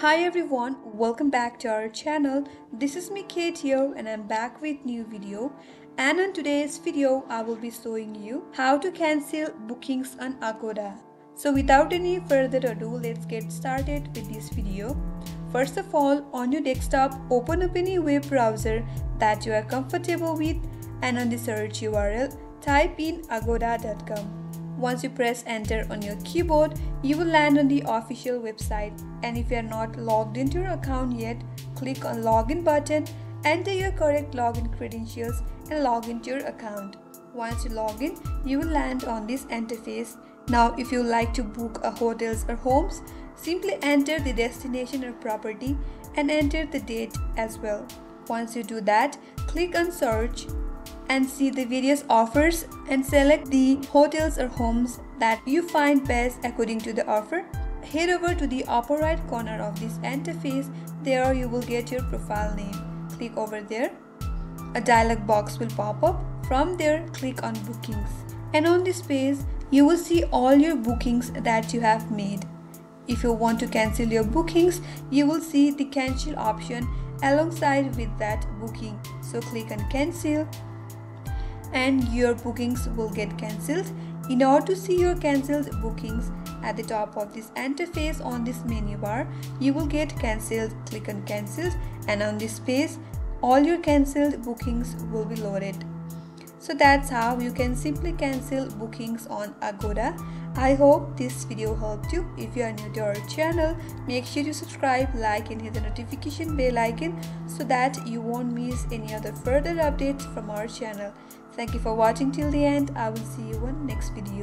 Hi everyone, welcome back to our channel. This is me Kate here and I'm back with new video. And in today's video, I will be showing you how to cancel bookings on Agoda. So without any further ado, let's get started with this video. First of all, on your desktop, open up any web browser that you are comfortable with and on the search URL, type in agoda.com. Once you press enter on your keyboard, you will land on the official website. And if you are not logged into your account yet, click on login button, enter your correct login credentials and log into your account. Once you log in, you will land on this interface. Now if you like to book a hotels or homes, simply enter the destination or property and enter the date as well. Once you do that, click on search and see the various offers and select the hotels or homes that you find best according to the offer. Head over to the upper right corner of this interface. There you will get your profile name. Click over there. A dialog box will pop up. From there, click on bookings. And on this page, you will see all your bookings that you have made. If you want to cancel your bookings, you will see the cancel option alongside with that booking. So click on cancel and your bookings will get cancelled. In order to see your cancelled bookings at the top of this interface on this menu bar, you will get cancelled, click on cancelled and on this page, all your cancelled bookings will be loaded. So that's how you can simply cancel bookings on Agoda. I hope this video helped you. If you are new to our channel, make sure to subscribe, like and hit the notification bell icon so that you won't miss any other further updates from our channel. Thank you for watching till the end. I will see you on next video.